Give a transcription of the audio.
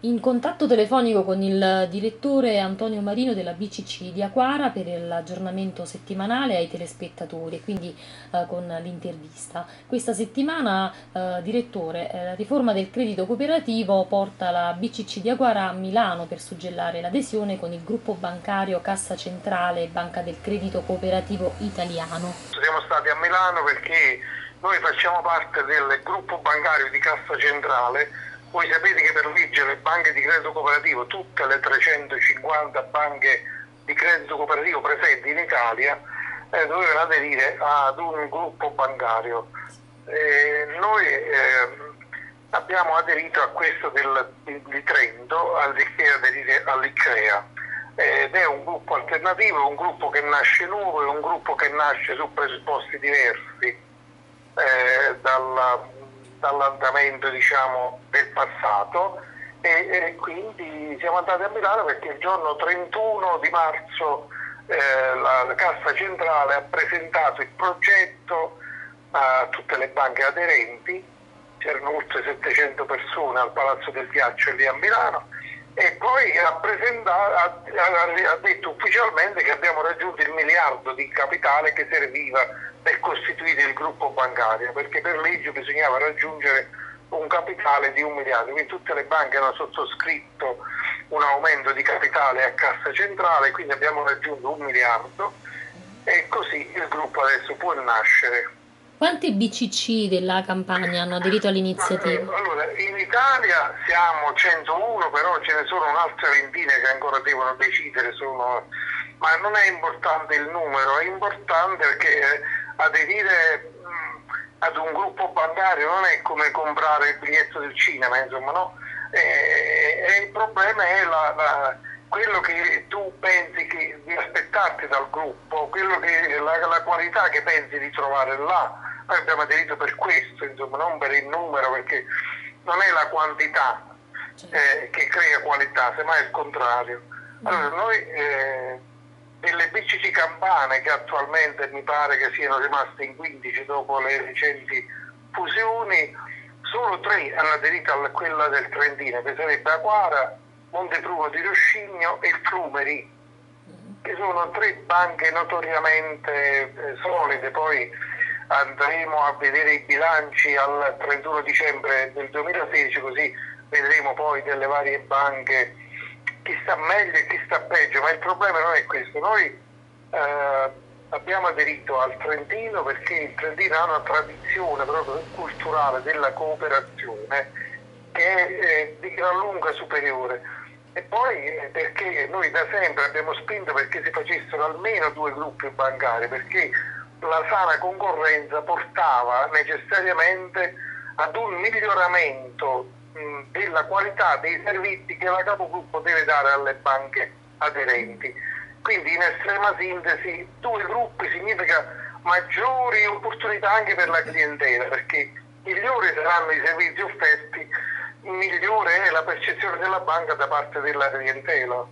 In contatto telefonico con il direttore Antonio Marino della BCC di Aquara per l'aggiornamento settimanale ai telespettatori quindi eh, con l'intervista. Questa settimana, eh, direttore, eh, la riforma del credito cooperativo porta la BCC di Aquara a Milano per suggellare l'adesione con il gruppo bancario Cassa Centrale e Banca del Credito Cooperativo Italiano. Siamo stati a Milano perché noi facciamo parte del gruppo bancario di Cassa Centrale voi sapete che per legge le banche di credito cooperativo, tutte le 350 banche di credito cooperativo presenti in Italia, eh, dovevano aderire ad un gruppo bancario. Eh, noi eh, abbiamo aderito a questo del, di Trento anziché aderire all'ICREA ed è un gruppo alternativo, un gruppo che nasce nuovo, è un gruppo che nasce su presupposti diversi eh, dalla dall'andamento diciamo, del passato e, e, quindi siamo andati a Milano perché il giorno 31 di marzo eh, la, la Cassa Centrale ha presentato il progetto a tutte le banche aderenti, c'erano oltre 700 persone al Palazzo del Ghiaccio lì a Milano e poi ha, ha, detto ufficialmente che abbiamo raggiunto il miliardo di capitale che serviva per costituire il gruppo bancario, perché per legge bisognava raggiungere un capitale di un miliardo, quindi tutte le banche hanno sottoscritto un aumento di capitale a cassa centrale, quindi abbiamo raggiunto un miliardo e così il gruppo adesso può nascere. Quante BCC della campagna hanno aderito all'iniziativa? Allora, in Italia siamo 101, però ce ne sono un'altra ventina che ancora devono decidere, sono... ma non è importante il numero, è importante perché eh, aderire ad un gruppo bancario non è come comprare il biglietto del cinema, insomma, no? E, e il problema è la, la, quello che tu pensi che, di aspettarti dal gruppo, che, la, la qualità che pensi di trovare là noi abbiamo aderito per questo, insomma, non per il numero, perché non è la quantità certo. eh, che crea qualità, semmai il contrario. Allora, noi eh, delle BCC campane, che attualmente mi pare che siano rimaste in 15 dopo le recenti fusioni, solo tre hanno aderito a quella del Trentino, che sarebbe Aquara, Montepruno di Roscigno e Flumeri, che sono tre banche notoriamente eh, solide, poi andremo a vedere i bilanci al 31 dicembre del 2016 così vedremo poi delle varie banche chi sta meglio e chi sta peggio, ma il problema non è questo, noi eh, abbiamo aderito al Trentino perché il Trentino ha una tradizione proprio culturale della cooperazione che è eh, di gran lunga superiore. E poi eh, perché noi da sempre abbiamo spinto perché si facessero almeno due gruppi bancari perché la sana concorrenza portava necessariamente ad un miglioramento della qualità dei servizi che la capogruppo deve dare alle banche aderenti. Quindi in estrema sintesi due gruppi significa maggiori opportunità anche per la clientela perché migliori saranno i servizi offerti, migliore è la percezione della banca da parte della clientela.